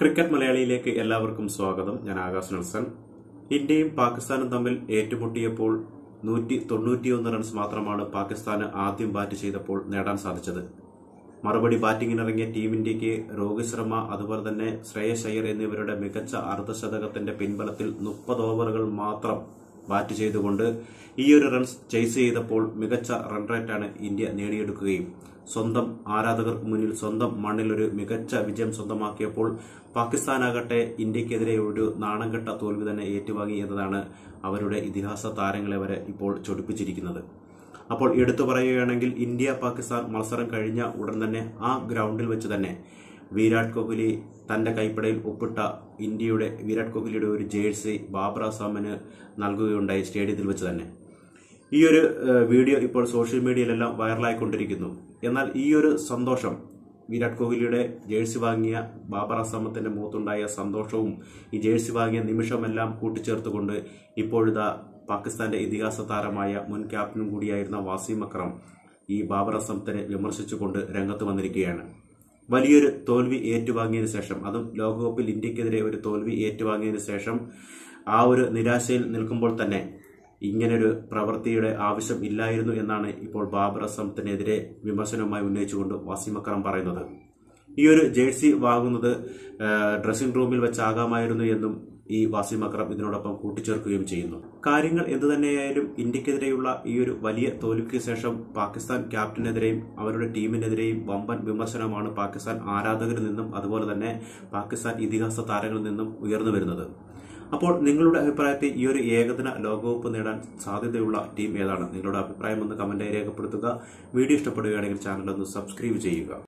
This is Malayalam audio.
ക്രിക്കറ്റ് മലയാളിയിലേക്ക് എല്ലാവർക്കും സ്വാഗതം. ഞാൻ ആകാശ് നെൽസൺ. ഇന്ത്യയും പാകിസ്ഥാനും തമ്മിൽ ഏറ്റുമുട്ടിയപ്പോൾ നൂറ്റി തൊണ്ണൂറ്റിയൊന്ന് റൺസ് മാത്രമാണ് പാകിസ്ഥാന് ആദ്യം ബാറ്റ് ചെയ്തപ്പോൾ നേടാൻ സാധിച്ചത്. മറുപടി ബാറ്റിംഗിനിറങ്ങിയ ടീം ഇന്ത്യയ്ക്ക് രോഹിത് ശർമ്മ അതുപോലെ തന്നെ ശ്രേയസ് അയ്യർ എന്നിവരുടെ മികച്ച അർദ്ധശതകത്തിന്റെ പിൻബലത്തിൽ മുപ്പത് ഓവറുകൾ മാത്രം ബാറ്റ് ചെയ്തുകൊണ്ട് ഈയൊരു റൺസ് ചേസ് ചെയ്തപ്പോൾ മികച്ച റൺ റേറ്റാണ് ഇന്ത്യ നേടിയെടുക്കുകയും സ്വന്തം ആരാധകർക്ക് മുന്നിൽ സ്വന്തം മണ്ണിൽ ഒരു മികച്ച വിജയം സ്വന്തമാക്കിയപ്പോൾ പാകിസ്ഥാനാകട്ടെ ഇന്ത്യക്കെതിരെ ഒരു നാണംകെട്ട തോൽവി തന്നെ ഏറ്റുവാങ്ങി എന്നതാണ് അവരുടെ ഇതിഹാസ താരങ്ങളെ വരെ ഇപ്പോൾ ചൊടിപ്പിച്ചിരിക്കുന്നത്. അപ്പോൾ എടുത്തു പറയുകയാണെങ്കിൽ ഇന്ത്യ പാകിസ്ഥാൻ മത്സരം കഴിഞ്ഞ ഉടൻ തന്നെ ആ ഗ്രൗണ്ടിൽ വെച്ച് തന്നെ വിരാട് കോഹ്ലി തന്റെ കൈപ്പടയിൽ ഒപ്പിട്ട ഇന്ത്യയുടെ വിരാട് കോഹ്ലിയുടെ ഒരു ജേഴ്സി ബാബർ അസാമിന് നൽകുകയുണ്ടായി സ്റ്റേഡിയത്തിൽ വെച്ച് തന്നെ. ഈ ഒരു വീഡിയോ ഇപ്പോൾ സോഷ്യൽ മീഡിയയിലെല്ലാം വൈറലായിക്കൊണ്ടിരിക്കുന്നു. എന്നാൽ ഈ ഒരു സന്തോഷം വിരാട് കോഹ്ലിയുടെ ജേഴ്സി വാങ്ങിയ ബാബർ അസമത്തിന്റെ മുഖത്തുണ്ടായ സന്തോഷവും ഈ ജേഴ്സി വാങ്ങിയ നിമിഷമെല്ലാം കൂട്ടിച്ചേർത്തുകൊണ്ട് ഇപ്പോഴിതാ പാകിസ്ഥാന്റെ ഇതിഹാസ താരമായ മുൻ ക്യാപ്റ്റനും കൂടിയായിരുന്ന വാസിം അക്രം ഈ ബാബർ അസമത്തിനെ വിമർശിച്ചുകൊണ്ട് രംഗത്ത് വന്നിരിക്കുകയാണ്. വലിയൊരു തോൽവി ഏറ്റുവാങ്ങിയതിനു ശേഷം അതും ലോകകപ്പിൽ ഇന്ത്യക്കെതിരെ ഒരു തോൽവി ഏറ്റുവാങ്ങിയതിനു ശേഷം ആ ഒരു നിരാശയിൽ നിൽക്കുമ്പോൾ തന്നെ ഇങ്ങനൊരു പ്രവൃത്തിയുടെ ആവശ്യം ഇല്ലായിരുന്നു എന്നാണ് ഇപ്പോൾ ബാബർ അസംത്തിനെതിരെ വിമർശനവുമായി ഉന്നയിച്ചുകൊണ്ട് വാസിം അക്രം പറയുന്നത്. ഈ ഒരു ജേഴ്സി വാങ്ങുന്നത് ഡ്രസ്സിംഗ് റൂമിൽ വെച്ചാകാമായിരുന്നു എന്നും ഈ വാസിം അക്രം ഇതിനോടൊപ്പം കൂട്ടിച്ചേർക്കുകയും ചെയ്യുന്നു. കാര്യങ്ങൾ എന്തുതന്നെയായാലും ഇന്ത്യക്കെതിരെയുള്ള ഈ ഒരു വലിയ തോൽവിക്ക് ശേഷം പാകിസ്ഥാൻ ക്യാപ്റ്റനെതിരെയും അവരുടെ ടീമിനെതിരെയും വമ്പൻ വിമർശനമാണ് പാകിസ്ഥാൻ ആരാധകരിൽ നിന്നും അതുപോലെ തന്നെ പാകിസ്ഥാൻ ഇതിഹാസ താരങ്ങളിൽ നിന്നും ഉയർന്നു വരുന്നത്. അപ്പോൾ നിങ്ങളുടെ അഭിപ്രായത്തിൽ ഈ ഒരു ഏകദിന ലോകകപ്പ് നേടാൻ സാധ്യതയുള്ള ടീം ഏതാണ്? നിങ്ങളുടെ അഭിപ്രായം ഒന്ന് കമന്റായി രേഖപ്പെടുത്തുക. വീഡിയോ ഇഷ്ടപ്പെടുകയാണെങ്കിൽ ചാനൽ ഒന്ന് സബ്സ്ക്രൈബ് ചെയ്യുക.